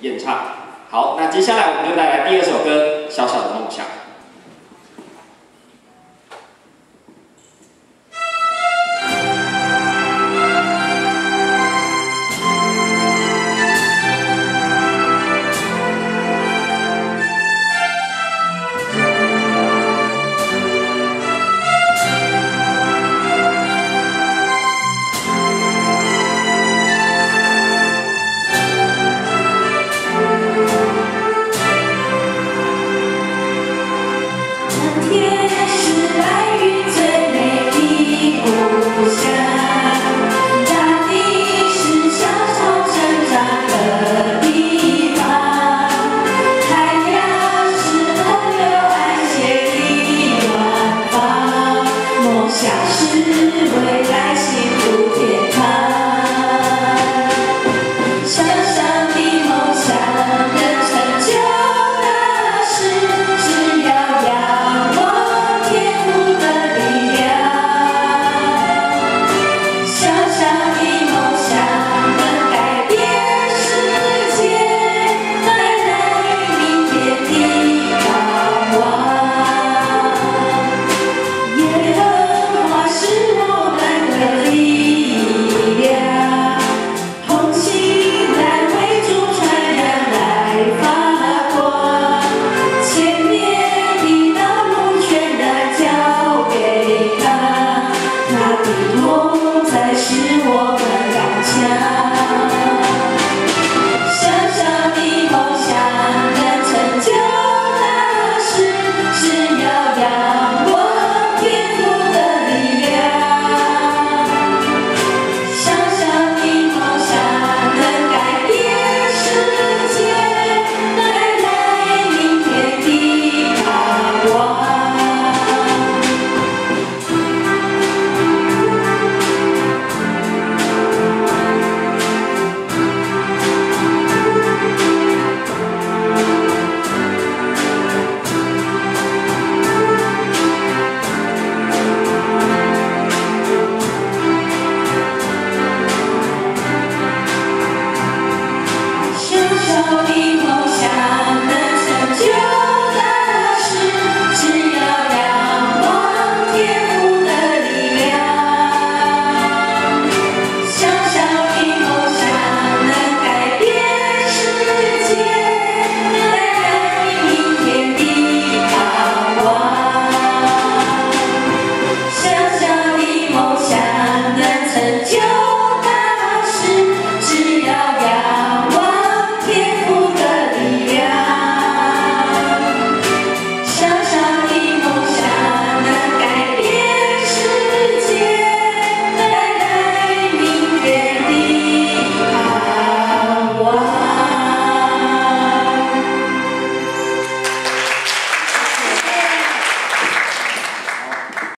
演唱。好那接下来我们就带来第二首歌小小的梦想。